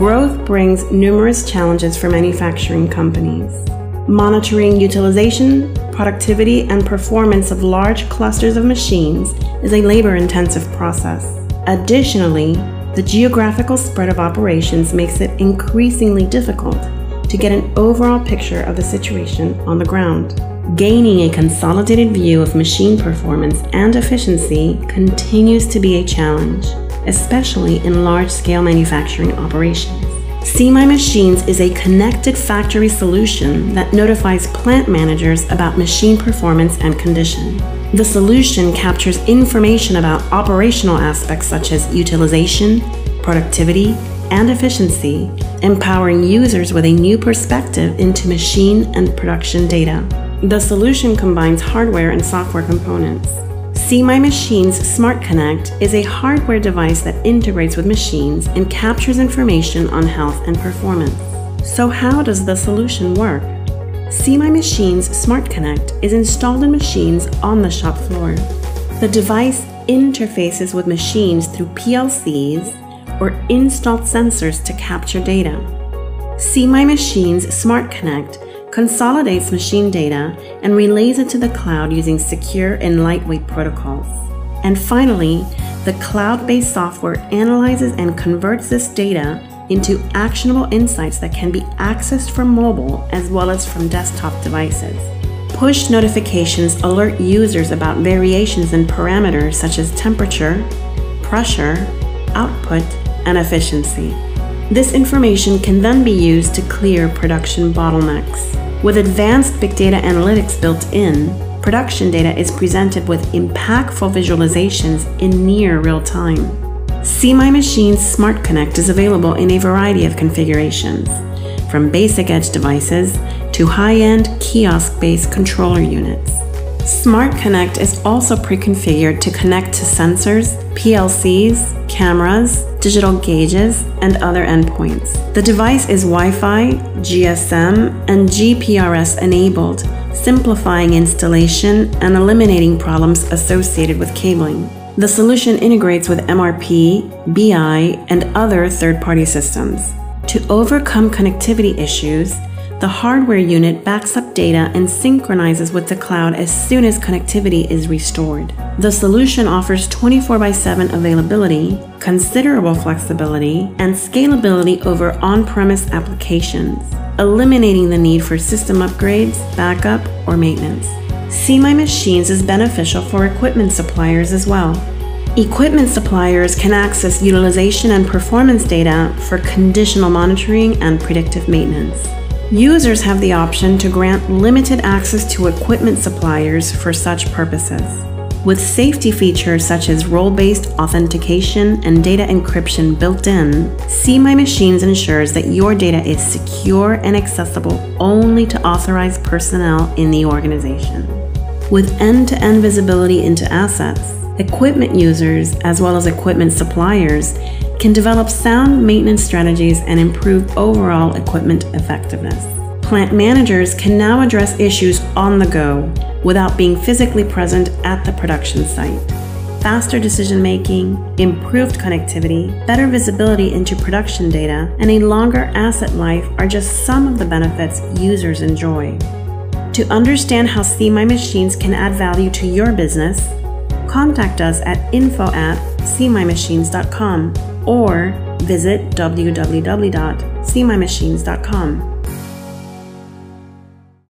growth brings numerous challenges for manufacturing companies. Monitoring utilization, productivity, and performance of large clusters of machines is a labor intensive process. Additionally, the geographical spread of operations makes it increasingly difficult to get an overall picture of the situation on the ground. Gaining a consolidated view of machine performance and efficiency continues to be a challenge, especially in large scale manufacturing operations. See My Machines is a connected factory solution that notifies plant managers about machine performance and condition. The solution captures information about operational aspects such as utilization, productivity, and efficiency, empowering users with a new perspective into machine and production data. The solution combines hardware and software components. See My Machines Smart Connect is a hardware device that integrates with machines and captures information on health and performance. So, how does the solution work? See My Machines Smart Connect is installed in machines on the shop floor. The device interfaces with machines through PLCs or installed sensors to capture data. See My Machines Smart Connect consolidates machine data, and relays it to the cloud using secure and lightweight protocols. And finally, the cloud based software analyzes and converts this data into actionable insights that can be accessed from mobile as well as from desktop devices. Push notifications alert users about variations in parameters such as temperature, pressure, output, and efficiency. This information can then be used to clear production bottlenecks. With advanced big data analytics built in, production data is presented with impactful visualizations in near real time. See My Machine's Smart Connect is available in a variety of configurations, from basic edge devices to high end kiosk based controller units. Smart Connect is also pre configured to connect to sensors, PLCs, cameras, digital gauges, and other endpoints. The device is Wi Fi, GSM, and GPRS enabled, simplifying installation and eliminating problems associated with cabling. The solution integrates with MRP, BI, and other third party systems. To overcome connectivity issues, the hardware unit backs up data and synchronizes with the cloud as soon as connectivity is restored. The solution offers 24 by 7 availability, considerable flexibility, and scalability over on premise applications, eliminating the need for system upgrades, backup, or maintenance. See My Machines is beneficial for equipment suppliers as well. Equipment suppliers can access utilization and performance data for conditional monitoring and predictive maintenance. Users have the option to grant limited access to equipment suppliers for such purposes. With safety features such as role based authentication and data encryption built in, See My Machines ensures that your data is secure and accessible only to authorized personnel in the organization. With end to end visibility into assets, equipment users, as well as equipment suppliers, can develop sound maintenance strategies and improve overall equipment effectiveness. Plant managers can now address issues on the go without being physically present at the production site. Faster decision making, improved connectivity, better visibility into production data, and a longer asset life are just some of the benefits users enjoy. To understand how See My Machines can add value to your business, contact us at info at seemymachines.com or visit www.seemymachines.com.